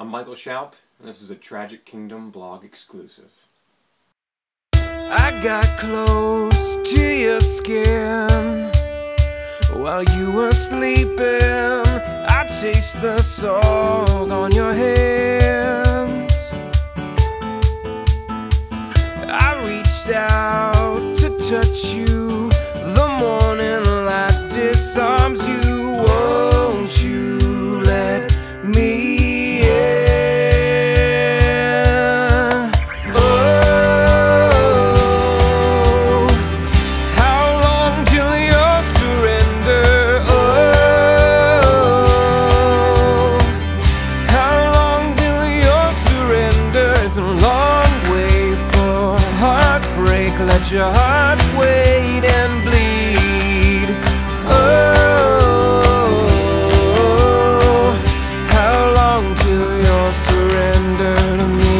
I'm Michael Shoup, and this is a Tragic Kingdom blog exclusive. I got close to your skin while you were sleeping. I taste the salt on your hands. I reached out to touch you. Let your heart wait and bleed. Oh, how long till you surrender to me?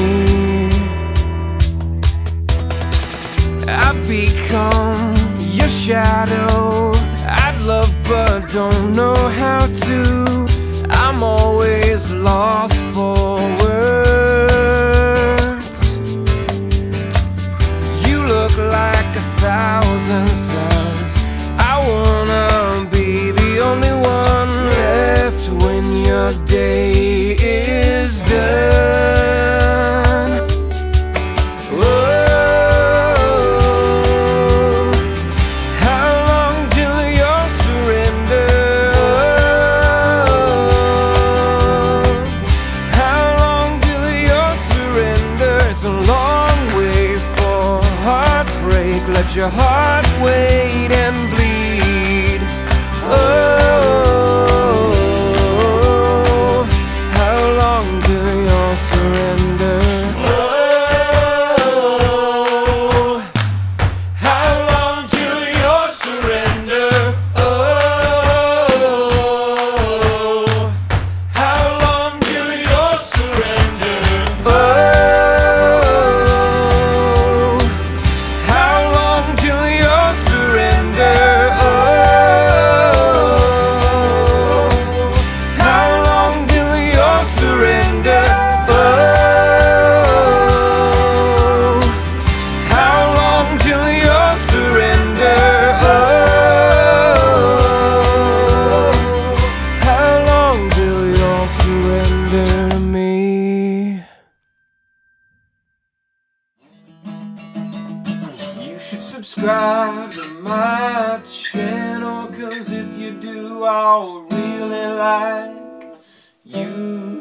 I've become your shadow. I'd love but don't know how to. I'm always lost Let your heart wait and should subscribe to my channel, cause if you do, I'll really like you.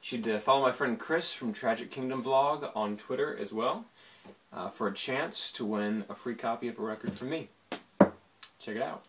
Should uh, follow my friend Chris from Tragic Kingdom blog on Twitter as well uh, for a chance to win a free copy of a record from me. Check it out.